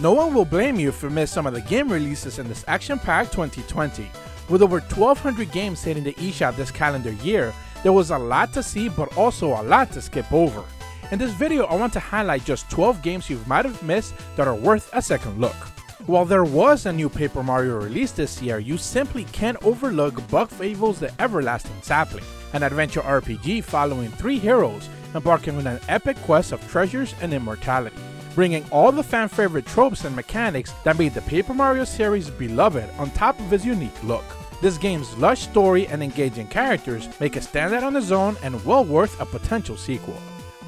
No one will blame you if you missed some of the game releases in this action-packed 2020. With over 1200 games hitting the eShop this calendar year, there was a lot to see but also a lot to skip over. In this video, I want to highlight just 12 games you might have missed that are worth a second look. While there was a new Paper Mario release this year, you simply can't overlook Bug Fables The Everlasting Sapling, an adventure RPG following three heroes embarking on an epic quest of treasures and immortality, bringing all the fan favorite tropes and mechanics that made the Paper Mario series beloved on top of its unique look. This game's lush story and engaging characters make it stand out on its own and well worth a potential sequel.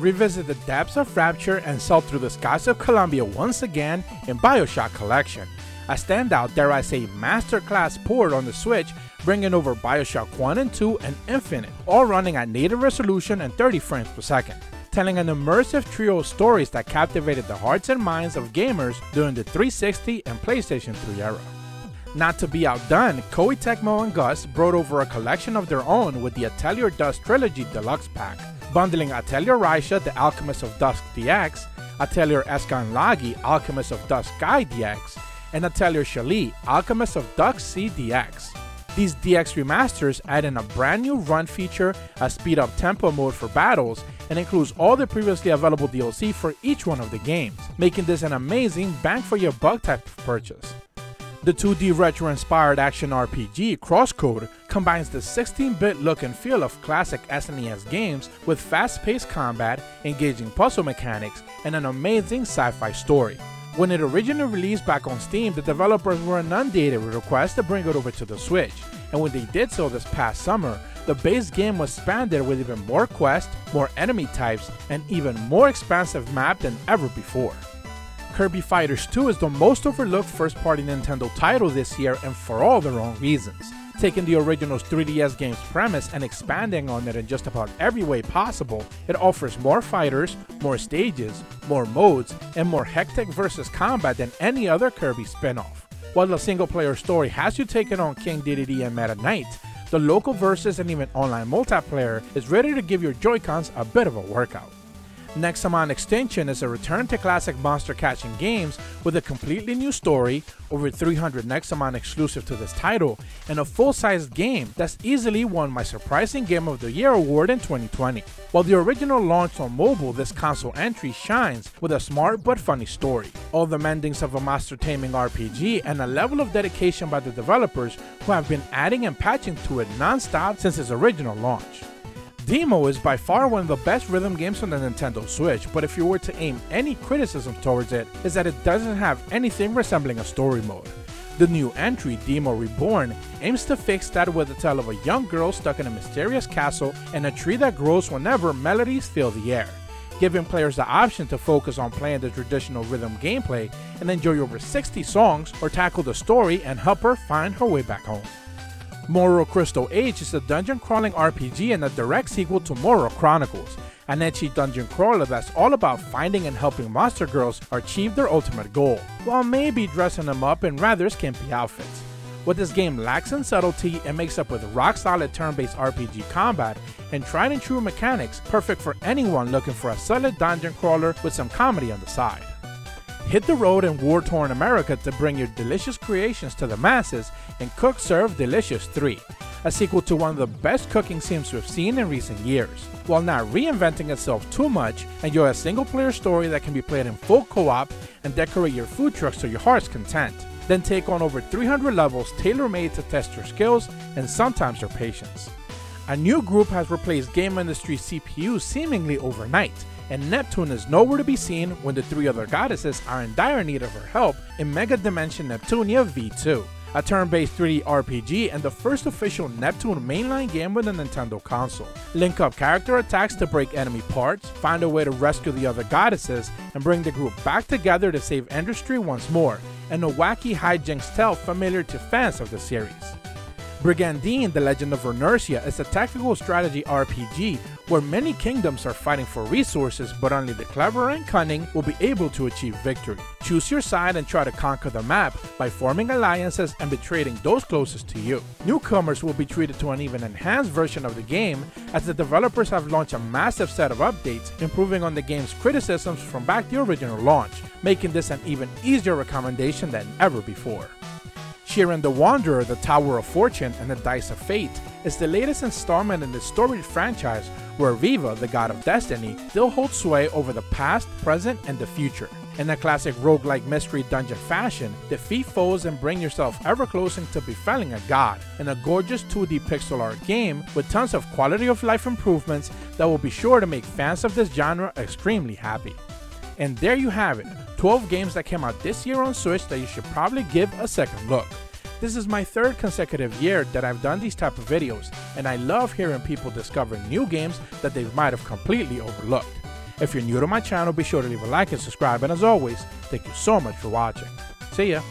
Revisit the depths of Rapture and sail through the skies of Columbia once again in Bioshock Collection, a standout, dare I say, masterclass port on the Switch, bringing over Bioshock 1 and 2 and Infinite, all running at native resolution and 30 frames per second telling an immersive trio of stories that captivated the hearts and minds of gamers during the 360 and PlayStation 3 era. Not to be outdone, Koei Tecmo and Gust brought over a collection of their own with the Atelier Dusk Trilogy Deluxe Pack, bundling Atelier Ayesha, The Alchemist of Dusk DX, Atelier Escha & Logy, Alchemist of Dusk Sky DX, and Atelier Shallie, Alchemist of Dusk Sea DX. These DX remasters add in a brand new run feature, a speed up tempo mode for battles, and includes all the previously available DLC for each one of the games, making this an amazing bang for your buck type of purchase. The 2D retro inspired action RPG Crosscode combines the 16 bit look and feel of classic SNES games with fast paced combat, engaging puzzle mechanics, and an amazing sci fi story. When it originally released back on Steam, the developers were inundated with requests to bring it over to the Switch, and when they did so this past summer, the base game was expanded with even more quests, more enemy types, and even more expansive map than ever before. Kirby Fighters 2 is the most overlooked first party Nintendo title this year and for all the wrong reasons. Taking the original 3DS game's premise and expanding on it in just about every way possible, it offers more fighters, more stages, more modes, and more hectic versus combat than any other Kirby spin off. While the single player story has you taking on King Dedede and Meta Knight, the local versus and even online multiplayer is ready to give your Joy-Cons a bit of a workout. Nexomon Extinction is a return to classic monster catching games with a completely new story, over 300 Nexomon exclusive to this title, and a full sized game that's easily won my Surprising Game of the Year award in 2020. While the original launched on mobile, this console entry shines with a smart but funny story, all the mendings of a monster taming RPG, and a level of dedication by the developers who have been adding and patching to it non stop since its original launch. Deemo is by far one of the best rhythm games on the Nintendo Switch, but if you were to aim any criticism towards it, is that it doesn't have anything resembling a story mode. The new entry, Deemo Reborn, aims to fix that with the tale of a young girl stuck in a mysterious castle and a tree that grows whenever melodies fill the air, giving players the option to focus on playing the traditional rhythm gameplay and enjoy over 60 songs or tackle the story and help her find her way back home. Moero Crystal H is a dungeon crawling RPG and a direct sequel to Moero Chronicles, an ecchi dungeon crawler that's all about finding and helping monster girls achieve their ultimate goal, while maybe dressing them up in rather skimpy outfits. What this game lacks in subtlety, it makes up with rock solid turn based RPG combat and tried and true mechanics, perfect for anyone looking for a solid dungeon crawler with some comedy on the side. Hit the road in war torn America to bring your delicious creations to the masses in Cook Serve Delicious 3, a sequel to one of the best cooking sims we've seen in recent years. While not reinventing itself too much, enjoy a single player story that can be played in full co op and decorate your food trucks to your heart's content. Then take on over 300 levels tailor made to test your skills and sometimes your patience. A new group has replaced game industry CPUs seemingly overnight, and Neptune is nowhere to be seen when the three other goddesses are in dire need of her help in Mega Dimension Neptunia V2, a turn based 3D RPG and the first official Neptune mainline game with a Nintendo console. Link up character attacks to break enemy parts, find a way to rescue the other goddesses, and bring the group back together to save industry once more, and a wacky hijinks tale familiar to fans of the series. Brigandine The Legend of Runersia is a tactical strategy RPG where many kingdoms are fighting for resources, but only the clever and cunning will be able to achieve victory. Choose your side and try to conquer the map by forming alliances and betraying those closest to you. Newcomers will be treated to an even enhanced version of the game, as the developers have launched a massive set of updates, improving on the game's criticisms from back the original launch, making this an even easier recommendation than ever before. Shiren the Wanderer, The Tower of Fortune, and The Dice of Fate is the latest installment in the storied franchise where Reeva, the god of destiny, still holds sway over the past, present, and the future. In a classic roguelike mystery dungeon fashion, defeat foes and bring yourself ever closer to befriending a god in a gorgeous 2D pixel art game with tons of quality of life improvements that will be sure to make fans of this genre extremely happy. And there you have it, 12 games that came out this year on Switch that you should probably give a second look. This is my third consecutive year that I've done these type of videos, and I love hearing people discovering new games that they might have completely overlooked. If you're new to my channel, be sure to leave a like and subscribe, and as always, thank you so much for watching. See ya!